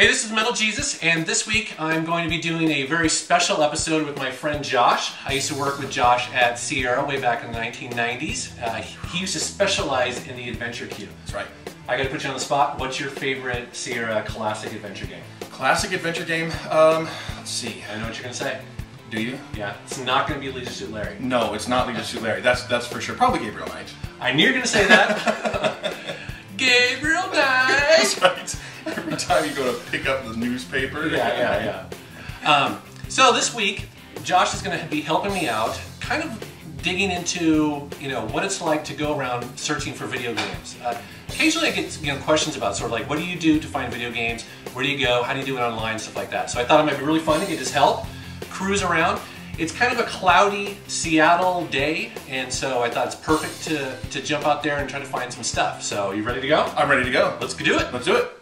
Hey, this is Metal Jesus, and this week I'm going to be doing a very special episode with my friend Josh. I used to work with Josh at Sierra way back in the 1990s. Uh, he used to specialize in the adventure cube. That's right. I gotta put you on the spot. What's your favorite Sierra classic adventure game? Classic adventure game. Um, let's see. I know what you're gonna say. Do you? Yeah, it's not gonna be Leisure Suit Larry. No, it's not Leisure Suit Larry. That's that's for sure. Probably Gabriel Knight. I knew you were gonna say that. Gabriel Knight! That's right. Every time you go to pick up the newspaper. Yeah, yeah, yeah. Um, so this week, Josh is going to be helping me out, kind of digging into you know what it's like to go around searching for video games. Uh, occasionally, I get you know questions about sort of like what do you do to find video games? Where do you go? How do you do it online? Stuff like that. So I thought it might be really fun to get his help, cruise around. It's kind of a cloudy Seattle day, and so I thought it's perfect to, to jump out there and try to find some stuff. So, you ready to go? I'm ready to go. Let's do it. Let's do it.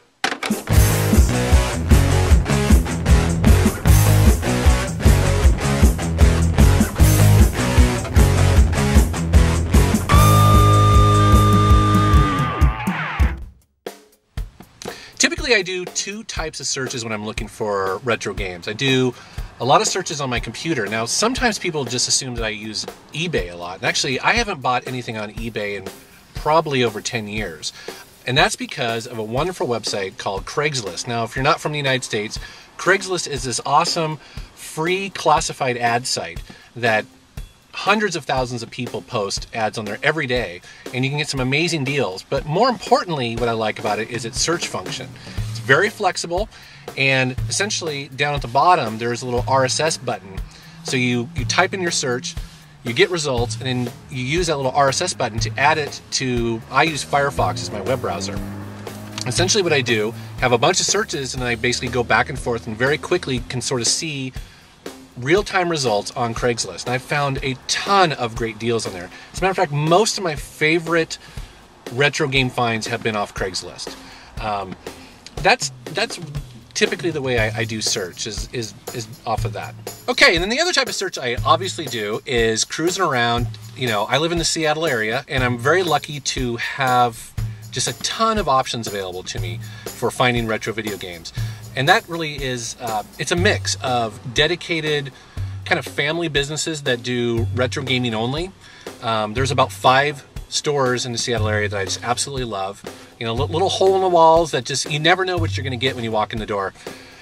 Typically, I do two types of searches when I'm looking for retro games. I do a lot of searches on my computer. Now, sometimes people just assume that I use eBay a lot. And actually, I haven't bought anything on eBay in probably over 10 years. And that's because of a wonderful website called Craigslist. Now, if you're not from the United States, Craigslist is this awesome free classified ad site that hundreds of thousands of people post ads on there every day and you can get some amazing deals but more importantly what i like about it is its search function it's very flexible and essentially down at the bottom there's a little rss button so you you type in your search you get results and then you use that little rss button to add it to i use firefox as my web browser essentially what i do have a bunch of searches and i basically go back and forth and very quickly can sort of see real-time results on Craigslist. And I've found a ton of great deals on there. As a matter of fact, most of my favorite retro game finds have been off Craigslist. Um, that's that's typically the way I, I, do search is, is is off of that. Okay, and then the other type of search I obviously do is cruising around. You know, I live in the Seattle area, and I'm very lucky to have just a ton of options available to me for finding retro video games and that really is uh, it's a mix of dedicated kind of family businesses that do retro gaming only um, there's about five stores in the seattle area that i just absolutely love. You know little hole in the walls that just you never know what you're going to get when you walk in the door.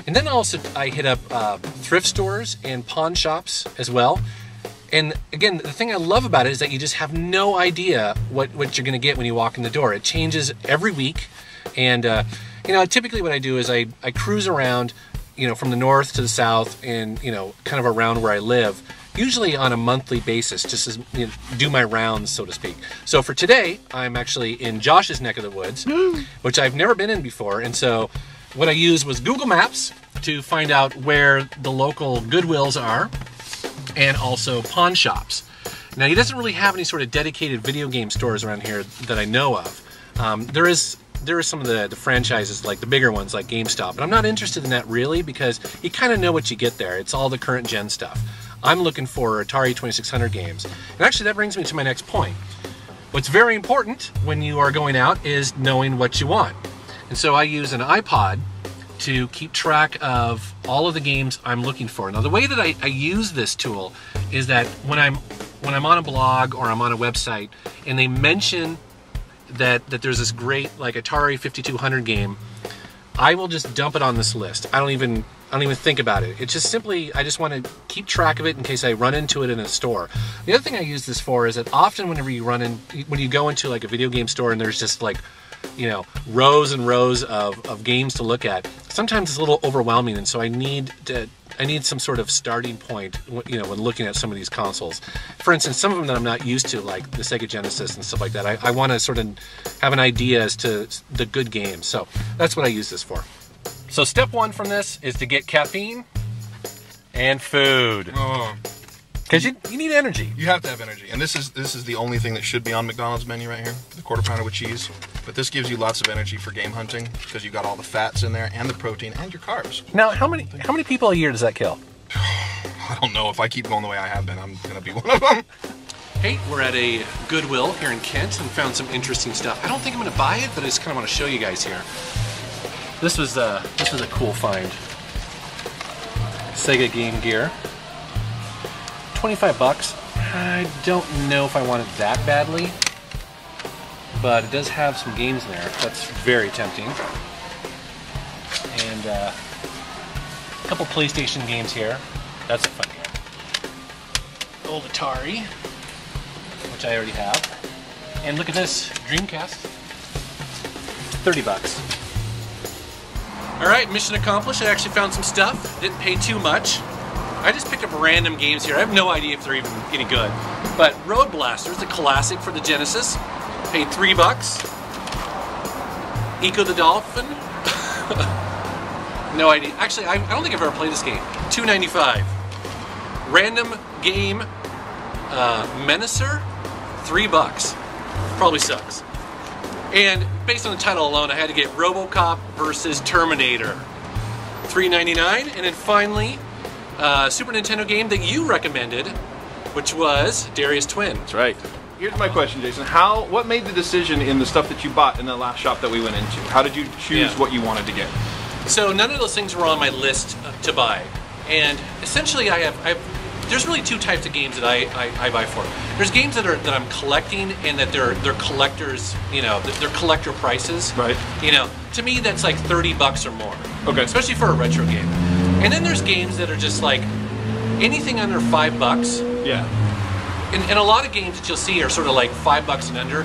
And then also i hit up uh, thrift stores and pawn shops as well. And again the thing i love about it is that you just have no idea what, what you're going to get when you walk in the door. It changes every week. And uh, you know, typically what I do is I, I cruise around, you know, from the north to the south and, you know, kind of around where I live, usually on a monthly basis, just as you know, do my rounds, so to speak. So for today, I'm actually in Josh's neck of the woods, which I've never been in before. And so what I used was Google Maps to find out where the local Goodwills are and also pawn shops. Now, he doesn't really have any sort of dedicated video game stores around here that I know of. Um, there is there are some of the, the franchises, like the bigger ones, like GameStop, but I'm not interested in that really because you kind of know what you get there. It's all the current gen stuff. I'm looking for Atari 2600 games. And actually, that brings me to my next point. What's very important when you are going out is knowing what you want. And so I use an iPod to keep track of all of the games I'm looking for. Now, the way that I, I use this tool is that when I'm when I'm on a blog or I'm on a website and they mention that that there's this great like Atari 5200 game, I will just dump it on this list. I don't even don't even think about it. It's just simply I just want to keep track of it in case I run into it in a store. The other thing I use this for is that often whenever you run in when you go into like a video game store and there's just like you know rows and rows of, of games to look at sometimes it's a little overwhelming and so i need to i need some sort of starting point you know when looking at some of these consoles for instance some of them that i'm not used to like the sega genesis and stuff like that i, I want to sort of have an idea as to the good games so that's what i use this for so step one from this is to get caffeine and food Oh, because you, you need energy you have to have energy, and this is this is the only thing that should be on McDonald's menu right here: the quarter pounder with cheese. But this gives you lots of energy for game hunting because you've got all the fats in there and the protein and your carbs. now how many how many people a year does that kill I don't know if I keep going the way I have been, I'm gonna be one of them. Hey, we're at a Goodwill here in Kent and found some interesting stuff. I don't think I'm going to buy it, but I just kind of want to show you guys here. This was uh, this was a cool find. Sega Game Gear. 25 bucks. I don't know if I want it that badly, but it does have some games in there. That's very tempting. And uh, a couple PlayStation games here. That's a fun game. Old Atari, which I already have. And look at this, Dreamcast. 30 bucks. All right, mission accomplished. I actually found some stuff. Didn't pay too much. I just picked up random games here. I have no idea if they're even any good. But Road Blasters, the classic for the Genesis, paid three bucks. Ecco the Dolphin. no idea. Actually, I, I don't think I've ever played this game. Two ninety five. Random game uh, Menacer, three bucks. Probably sucks. And based on the title alone, I had to get RoboCop versus Terminator, three ninety nine. And then finally, uh, Super Nintendo game that you recommended, which was Darius Twin. That's right. Here's my question, Jason. How? What made the decision in the stuff that you bought in the last shop that we went into? How did you choose Yeah. what you wanted to get? So none of those things were on my list to buy, and essentially I have, I have there's really two types of games that I, I, I buy for. There's games that are that I'm collecting and that they're they're collectors, you know, they're collector prices. Right. You know, to me that's like 30 bucks or more. Okay. Especially for a retro game. And then there's games that are just like anything under five bucks. Yeah. And, and a lot of games that you'll see are sort of like five bucks and under.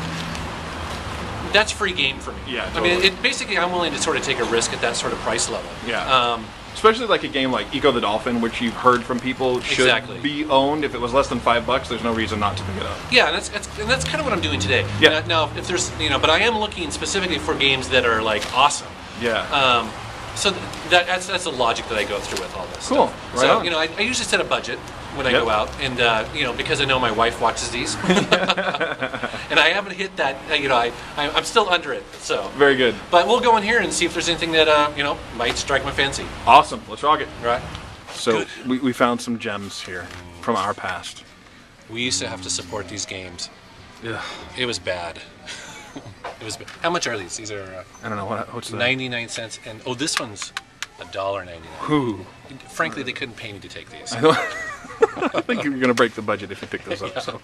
That's free game for me. Yeah, I mean, it, basically, I'm willing to sort of take a risk at that sort of price level. Yeah. Um, Especially like a game like Ecco the Dolphin, which you've heard from people should Exactly. be owned. If it was less than five bucks, there's no reason not to pick it up. Yeah, and that's, that's and that's kind of what I'm doing today. Yeah. Now, now, if there's you know, but I am looking specifically for games that are like awesome. Yeah. Um, so that, that's that's the logic that I go through with all this. Cool. Stuff. Right so on. you know, I, I usually set a budget when I Yep. go out, and uh, you know, because I know my wife watches these, and I haven't hit that. uh, You know, I, I I'm still under it. So. Very good. But we'll go in here and see if there's anything that uh, you know might strike my fancy. Awesome. Let's rock it. Right. So Good. we, we found some gems here from our past. We used to have to support these games. Yeah. It was bad. it was. Bad. How much are these? These are. Uh, I don't know what what's that. 99 cents and oh this one's a dollar 99 Ooh. frankly they couldn't pay me to take these I think you're gonna break the budget if you pick those up. So.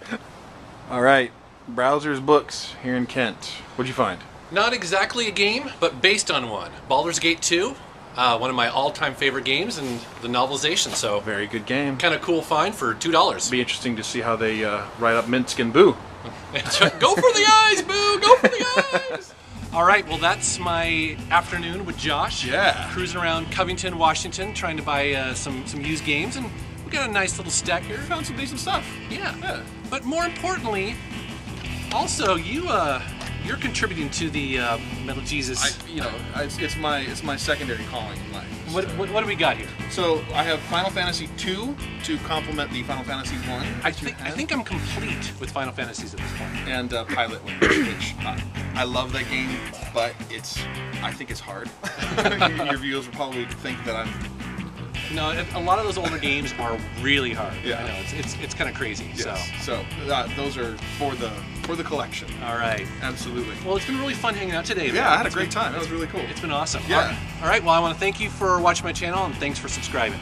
All right. Browser's books here in Kent. What'd you find? not exactly a game but based on one Baldur's Gate 2 uh, one of my all-time favorite games and the novelization so Very good game. kind of cool find for two dollars Be interesting to see how they uh, write up Minsc and Boo. go for the eyes boo go for the eyes all right well that's my afternoon with josh Yeah. cruising around covington washington trying to buy uh, some some used games and we got a nice little stack here Found some decent stuff. Yeah. Yeah. But more importantly, also you uh you're contributing to the uh, Metal Jesus. I, you know, it's, it's my it's my secondary calling in life. what, so. what what do we got here? So I have Final Fantasy two to complement the Final Fantasy one. I think I think I'm complete with Final Fantasies at this point. and uh, Pilotwings, which uh, I love that game, but it's I think it's hard. Your viewers will probably think that I'm No, a lot of those older games are really hard. Yeah. I know it's it's, it's kind of crazy. yes. So, uh, those are for the for the collection. All right. Absolutely. Well, it's been really fun hanging out today. man. Yeah, I had a great been- time. That was really cool. It's been awesome. Yeah. All right. All right, Well, I want to thank you for watching my channel and thanks for subscribing.